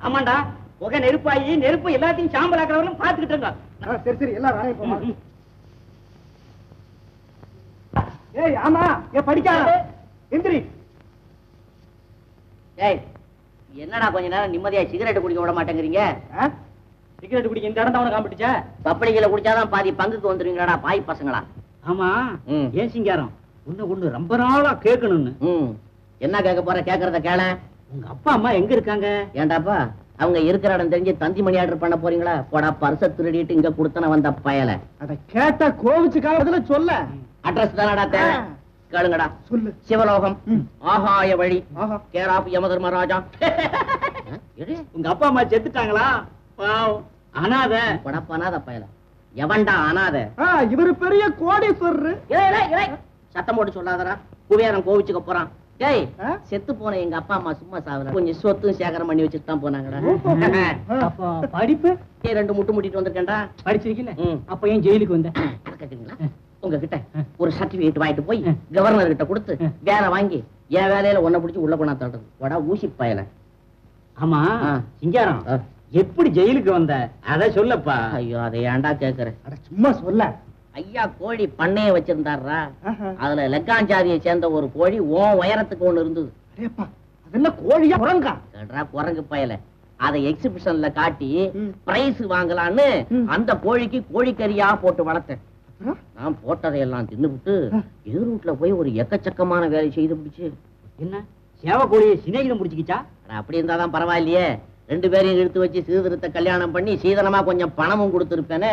ஆமாண்டா புகை நெருப்பாயி நெருப்பு எல்லாத்தையும் சாம்பல் ஆக்கிறவங்களும் பாத்துக்கிட்டு இருங்க சரி சரி போமா ஏய் ஆமா ஏ படிக்காத எந்திரி. ஏய் என்னடா கொஞ்ச நேரம் நிம்மதியா சிகரெட் குடிக்க விட மாட்டேங்கிறீங்க? சிகரெட் குடிக்க இந்த இடம் தான் காம்பிட்டுச்சா பப்பளிகளை குடிச்சாதான் பாதி பங்குக்கு வந்துருவீங்களாடா பாய் பசங்களா? ஆமா. ஏன் சிங்காரம்? ஒண்ணு ஒண்ணு ரொம்ப நாளா கேட்கணும்னு. என்ன கேட்க போற கேக்குறத கேள. உங்க அப்பா அம்மா எங்க இருக்காங்க? ஏண்டாப்பா அவங்க இருக்கிற இடம் தெரிஞ்சு தந்தி மணி ஆர்டர் பண்ண போறீங்களா? போடா பர்ச திருடிட்டு இங்க குடுத்தன வந்த பயல. அத கேட்டா கோவிச்சுக்காக சொல்ல. அட்ரஸ் தானடா தேவை. கேளுங்கடா. சொல்லு. சிவலோகம். ஆகாய வழி ஆஹா. Care of Yamadharmaraja. எடு. உங்க அப்பா அம்மா செத்துட்டாங்களா? பாவம். அனாத. போடா பண்ணாத பயல. எவன்டா அனாத? ஆ, இவரு பெரிய கோடீஸ்வரர். சத்தம் போட்டு சொல்லாதடா. குபேரன் கோவிச்சுக்க போறான். ஆ? செத்து போன எங்க அப்பா அம்மா சும்மா சாவல கொஞ்சம் சொத்தும் சேகரம் பண்ணி வச்சுட்டு தான் போனாங்கடா. படிப்பு? ஏய், ரெண்டு முட்டு முட்டிட்டு வந்திருக்கேன்டா. படிச்சிருக்கீல ம். அப்ப ஏன் ஜெயிலுக்கு வந்த? அதை கேக்குறீங்களா? உங்ககிட்ட ஒரு சர்டிபிகேட் வாங்கிட்டு போய் கவர்னர் கிட்ட கொடுத்து வேலை வாங்கி என் வேலையில ஒன்ன பிடிச்சி உள்ள கொண்டா தள்ளுறது வடா ஊசி பயல. ஆமா. சிங்காரம். எப்படி ஜெயிலுக்கு வந்த? அத சொல்லப்பா. ஐயோ அதை ஏன்டா கேக்குற? அட சும்மா சொல்ல. ஐயா கோழி பண்ணைய வச்சிருந்தாருடா ஆஹா. அதுல லெக்காஞ்சாரியை சேர்ந்த ஒரு கோழி ஓ உயரத்துக்கு ஒண்ணு இருந்தது அடேப்பா அது என்ன கோழியா குரங்கா கேட்டா குரங்கு பயல அதை எக்ஸிபிஷன்ல காட்டி. பிரைஸ் வாங்கலான்னு. அந்த கோழிக்கு கோழிக்கறியா போட்டு வளர்த்தேன்? நான் போட்டதையெல்லாம் தின்னுபிட்டு ஆ. எதிர் வீட்டுல போய் ஒரு எக்கச்சக்கமான வேலை செய்து பிடிச்சு என்ன சேவக்கோழியை சிநேகிதம் முடிச்சுக்கிச்சா அட, அப்படி இருந்தாதான் பரவாயில்லையே ரெண்டு பேரையும் இழுத்து வச்சு சீதனத்தை கல்யாணம் பண்ணி சீதனமா கொஞ்சம் பணமும் கொடுத்துருப்பேனே.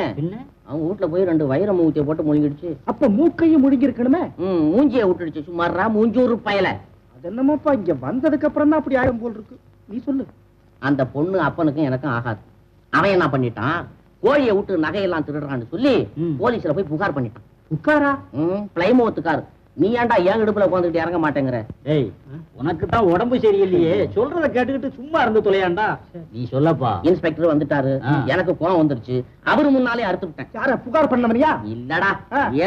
அவங்க வீட்டுல போய் ரெண்டு வைர மூச்சியை போட்டு முழுங்கிடுச்சு. அப்ப மூக்கையும் முழுங்கி இருக்கணுமே ம் மூஞ்சியை விட்டுடுச்சு. சும்மாறா மூஞ்சூறு பயல. அது என்னமோப்பா இங்க வந்ததுக்கு அப்புறம் தான் அப்படி ஆயிடும் போல் இருக்கு. நீ சொல்லு. அந்த பொண்ணு அப்பனுக்கும் எனக்கும் ஆகாது. அவன் என்ன பண்ணிட்டான்? கோழியை விட்டு நகையெல்லாம் திருடுறான்னு சொல்லி. போலீஸ்ல போய் புகார் பண்ணிட்டான். உட்காரா? ம் பிளைமோத்துக்கார். நீ ஏன்டா ஏன் இடுப்புல உட்காந்துட்டு இறங்க மாட்டேங்கிற? டேய் உனக்கு தான் உடம்பு சரியில்லையே. சொல்றத கேட்டுக்கிட்டு சும்மா இருந்து தொலையாண்டா? நீ சொல்லப்பா. இன்ஸ்பெக்டர் வந்துட்டாரு. எனக்கு கோவம் வந்துருச்சு. அவரு முன்னாலே அறுத்து விட்டேன். யார புகார் பண்ணவனியா? இல்லடா.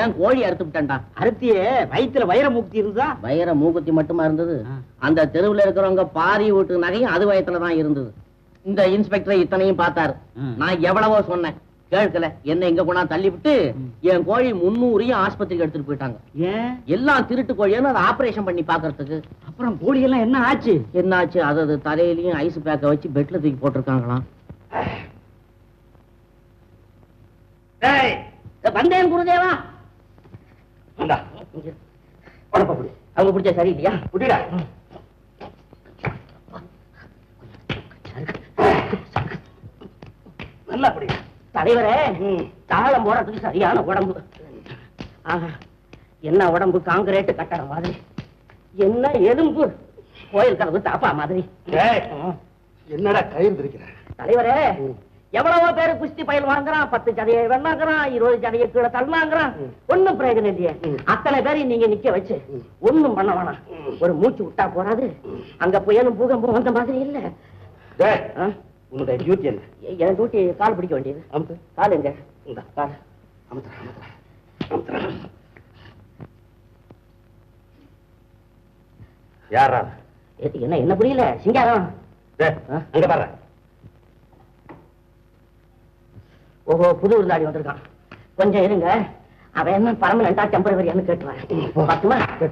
ஏன் கோழி அறுத்து விட்டேன்டா? அருத்தியே வயித்துல வைர முக்தி இருந்தா வயிற மூக்குத்தி மட்டுமா இருந்தது. அந்த தெருவுல இருக்கிறவங்க பாரி வீட்டு நகையும் அது வயத்துல தான் இருந்தது. இந்த இன்ஸ்பெக்டர் இத்தனையும் பார்த்தாரு. நான் எவ்வளவோ சொன்னேன். கேட்கல என்ன இங்க கொண்டா தள்ளி விட்டு. என் கோழி முன்னூறையும் ஆஸ்பத்திரிக்கு எடுத்துட்டு போயிட்டாங்க. ஏன்? எல்லாம் திருட்டு கோழின்னு அதை ஆபரேஷன் பண்ணி பாக்குறதுக்கு அப்புறம் கோழியெல்லாம் என்ன ஆச்சு? என்னாச்சு? அது அது தலையிலயும் ஐஸ் பேக்க வச்சு பெட்ல தூக்கி போட்டிருக்காங்களாம் டேய் வந்தேன் குருதேவா? அவங்க பிடிச்ச சரி இல்லையா புடிடா நல்லா புடி தலைவரே தாளம் போடுறதுக்கு சரியான உடம்பு. என்ன உடம்பு காங்கிரீட் கட்டடம் மாதிரி? என்ன எலும்பு? கோயில் கதவு தாப்பா மாதிரி. என்னடா கயிறு இருக்கிற தலைவரே எவ்வளவோ பேரு குஸ்தி பயில் வாங்குறான் பத்து சதையை வெண்ணாங்கிறான் இருபது சதையை கீழே தள்ளாங்கிறான் ஒண்ணும் பிரயோஜனம் இல்லையே. அத்தனை பேரையும் நீங்க நிக்க வச்சு ஒண்ணும் பண்ண வேணாம். ஒரு மூச்சு விட்டா போறாது. அங்க புயலும் பூகம்பம் வந்த மாதிரி இல்ல? உன்னுடைய டியூட்டி என்ன? என் டூட்டி கால் பிடிக்க வேண்டியது. அமுத்து. கால் எங்க? இந்தா. கால். அமுத்துறா அமுத்துறா. அமுத்துறா. யாரா எ- என்ன என்ன புரியல? சிங்காரம்? அங்க பாரு. ஓஹோ புது விருந்தாடி வந்திருக்கான். கொஞ்சம் இருங்க. அவன் என்ன பர்மனண்டா டெம்பரவரியான்னு கேட்டுவான் பார்த்துமா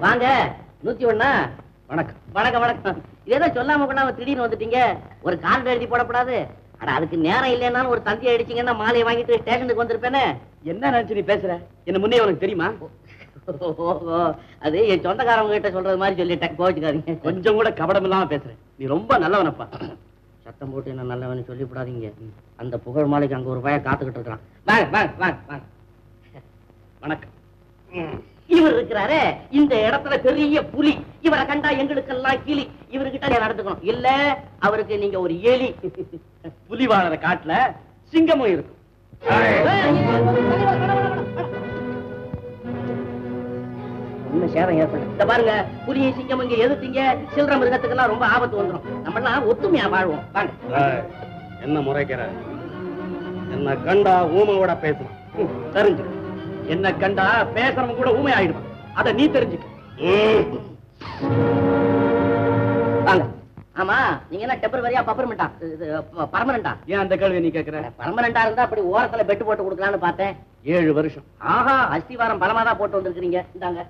வாங்க. நூத்தி ஒண்ணா வணக்கம். வணக்கம் வணக்கம். ஏதோ சொல்லாம கொண்டாம திடீர்னு வந்துட்டீங்க. ஒரு கார்டு எழுதி போடக்கூடாது. அட அதுக்கு நேரம் இல்லைன்னாலும் ஒரு தந்தியை அடிச்சீங்கன்னா மாலையை வாங்கிட்டு ஸ்டேஷனுக்கு வந்திருப்பேனே. என்ன நினைச்சு நீ பேசுற? என்ன முன்னே உனக்கு தெரியுமா? அது என் சொந்தக்காரவங்க கிட்ட சொல்றது மாதிரி சொல்லிட்டேன். கோச்சுக்காதீங்க. கொஞ்சம் கூட கபடம் இல்லாம பேசுற. நீ ரொம்ப நல்லவனப்பா. சத்தம் போட்டு என்ன நல்லவன்னு சொல்லிவிடாதீங்க. அந்த புகழ் மாலைக்கு அங்க ஒரு பய காத்துக்கிட்டு இருக்கான் வாங்க வாங்க வாங்க வாங்க. வணக்கம். இவர் இருக்கிறாரே இந்த இடத்துல பெரிய புலி. இவரை கண்டா எங்களுக்கெல்லாம் கிளி. இவர்கிட்ட நடந்துக்கணும். இல்ல அவருக்கு நீங்க ஒரு எலி. புலி வாழற காட்டுல சிங்கமும் இருக்கும். சேதம் ஏற்படும் இந்த பாருங்க புலியை சிங்கம் இங்க எதிர்த்தீங்க. சில்லற மிருகத்துக்கெல்லாம் ரொம்ப ஆபத்து வந்துரும். நம்ம எல்லாம் ஒத்துமையா வாழ்வோம். வாங்க. என்ன முறைக்கிற? என்ன கண்டா ஊமையோட பேசலாம் ம், தெரிஞ்சுக்க. என்ன கண்டா பேசுறவங்க கூட ஊமை ஆயிடுவான் அத நீ தெரிஞ்சுக்க. ஆமா நீங்க என்ன டெம்பரவரியா பப்பர்மெண்டா பர்மனண்டா? ஏன் அந்த கேள்வி நீ கேக்குற? பர்மனண்டா இருந்தா அப்படி ஓரத்துல பெட்டு போட்டு கொடுக்கலாம்னு பார்த்தேன். ஏழு வருஷம். ஆஹா அஸ்திவாரம் பலமா தான் போட்டு வந்திருக்கிறீங்க. இந்தாங்க.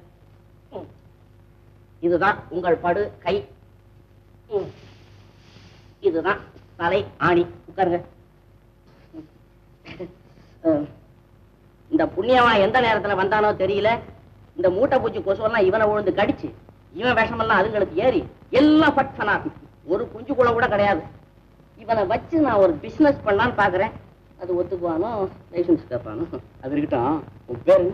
இதுதான் உங்கள் படு கை. இதுதான் தலை ஆணி. உட்காருங்க. இந்த புண்ணியவன் எந்த நேரத்துல வந்தானோ தெரியல இந்த மூட்டை பூச்சி கொசுவெல்லாம் இவனை விழுந்து கடிச்சு இவன் விஷமெல்லாம் அதுங்களுக்கு ஏறி எல்லாம் பட்சனா ஒரு குஞ்சு கூட கூட கிடையாது. இவனை வச்சு நான் ஒரு பிசினஸ் பண்ணலான்னு பாக்குறேன். அது ஒத்துக்குவானோ? லைசன்ஸ் கேட்பானோ அது இருக்கட்டும். உன் பேரு?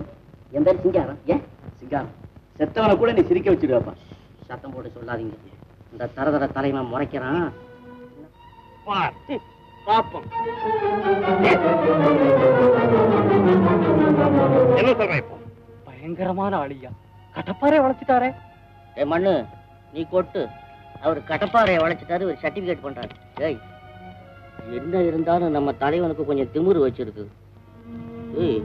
என் பேர் சிங்காரம். ஏன்? சிங்காரம். செத்தவனை கூட நீ சிரிக்க வச்சிருவாப்பா சத்தம் போட்டு சொல்லாதீங்க. இந்த தரதர தலைவன் முறைக்கிறான். பாப்போம். என்ன சொல்ற இப்போ? பயங்கரமான ஆளியா. கடப்பாறை வளர்த்துட்டாரே. ஏ மண்ணு நீ கொட்டு. அவர் கடப்பாறையை வளைச்சிட்டாரு ஒரு சர்டிபிகேட் பண்றாரு. ஏய் என்ன இருந்தாலும் நம்ம தலைவனுக்கு கொஞ்சம் திமிரு வச்சிருக்கு. ஏய்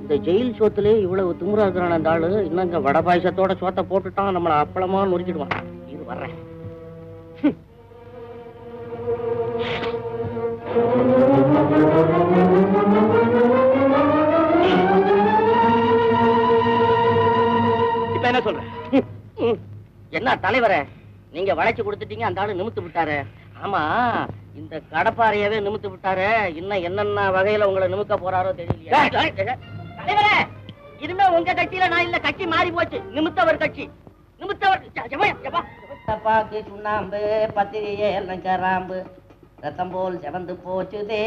இந்த ஜெயில் சோத்துலயே இவ்வளவு திமிரா இருக்கிறான் அந்த ஆளு. இன்னும் இந்த வடை பாயசத்தோட சோத்தை போட்டுட்டான் நம்மள அப்பளமா நொறுக்கிடுவான். இது வர்றேன். என்ன சொல்ற? என்ன தலைவரே நீங்க வளைச்சு கொடுத்துட்டீங்க அந்த ஆளு நிமித்து விட்டாரு. ஆமா இந்த கடப்பாறையவே நிமித்து விட்டாரு. இன்னும் என்னென்ன வகையில உங்களை நிமிக்க போறாரோ தெரியலையா. தலைவரே இனிமே உங்க கட்சியில நான் இல்ல கட்சி மாறி போச்சு. நிமித்தவர் கட்சி. நிமித்தவர் சுண்ணாம்பு பத்திரியே லஞ்சராம்பு ரத்தம் போல் செவந்து போச்சுதே.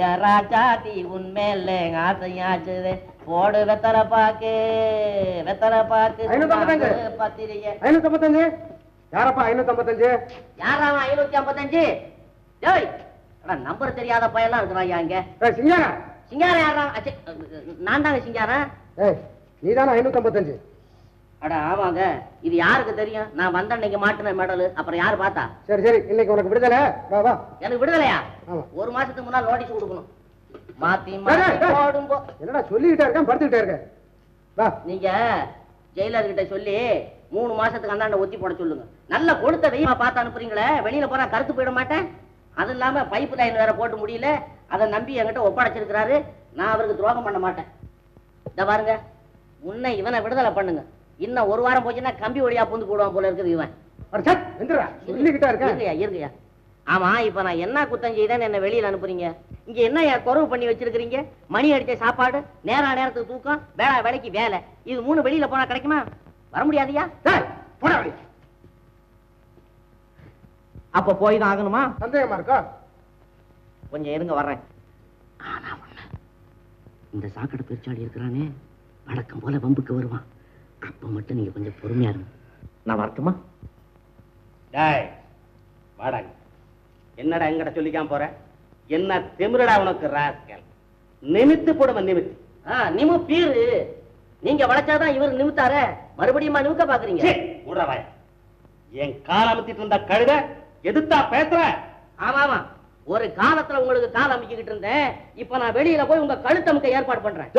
யாராச்சாத்தி உன்மேல ஆசையாச்சுதே போடு வெத்தலை பாக்கு வெத்தலை பாக்கு பத்திரிகை. ஐநூத்தி ஐம்பத்தஞ்சு யாரப்பா ஐநூத்தி ஐம்பத்தஞ்சு யாராவன் ஐநூத்தி ஐம்பத்தஞ்சு டேய் நம்பர் தெரியாத பையன்லாம் இருக்கிறான் ஐயா இங்க. சிங்காரா? சிங்காரம் யாரா நான் தாங்க சிங்காரம் ஏய் நீ தானே ஐநூத்தி ஐம்பத்தஞ்சு அட ஆமாங்க. இது யாருக்கு தெரியும்? நான் வந்த அன்னைக்கு மாட்டின மெடல். அப்புறம் யாரு பார்த்தா? சரி சரி. இன்னைக்கு உனக்கு விடுதலை. வா வா. எனக்கு விடுதலையா? ஒரு மாசத்துக்கு முன்னாடி நோட்டீஸ் கொடுக்கணும். மாத்தி மாத்தி டேய். போடும்போ. என்னடா சொல்லிக்கிட்டே இருக்கேன் படுத்துக்கிட்டே இருக்கேன் வா. நீங்க ஜெயிலர் கிட்ட சொல்லி மூணு மாசத்துக்கு அந்தாண்ட ஒத்தி போட சொல்லுங்க. நல்ல கொளுத்த வெயிமா பார்த்து அனுப்புறீங்களே? வெளியில போனா கருத்து போயிட மாட்டேன்? அது இல்லாம பைப் லைன் வேற போட்டு முடியல. அதை நம்பி என்கிட்ட ஒப்படைச்சிருக்கிறாரு. நான் அவருக்கு துரோகம் பண்ண மாட்டேன். இந்த பாருங்க. முன்ன இவனை விடுதலை பண்ணுங்க. இன்னும் ஒரு வாரம் போச்சுன்னா கம்பி வழியா பூந்து போடுவான் போல இருக்குது இவன். இருங்கய்யா ஆமா இப்ப நான் என்ன குத்தம் செய்தேன்னு என்ன வெளியில அனுப்புறீங்க? இங்க என்ன குறவு பண்ணி வச்சிருக்கீங்க மணி அடிச்ச சாப்பாடு நேரா நேரத்துக்கு தூக்கம் வேலை வேலைக்கு வேலை. இது மூணு வெளியில போனா கிடைக்குமா? வர முடியாதுயா? டேய், போடா வெளிய. அப்ப போய் தான் ஆகணுமா? சந்தேகமா இருக்கா? கொஞ்சம் இருங்க வர்றேன். ஆனா இந்த சாக்கடை பெருச்சாடி இருக்கிறானே வழக்கம் போல வம்புக்கு வருவான். அப்ப மட்டும் நீங்க கொஞ்சம் பொறுமையா இருங்க. நான் வரட்டுமா? டேய் வாடா என்னடா எங்கட சொல்லிக்காம போற? என்ன திமிரடா உனக்கு ராஸ்கல்? நிமித்து போடுவ நிமித்து. ஆ, நிமு பீரு. நீங்க வளைச்சாதான் இவர் நிமித்தாரே. மறுபடியும் நிமிக்க பாக்குறீங்க. சீ, மூடுடா வாய. என் கால் அமுத்திட்டு இருந்த கழுத எதுத்தா பேசுற? ஆமா ஆமா. ஒரு காலத்துல உங்களுக்கு கால் அமைக்கிட்டு இருந்தேன். இப்ப நான் வெளியில போய் உங்க கழுத்தமுக்க ஏற்பாடு பண்றேன்.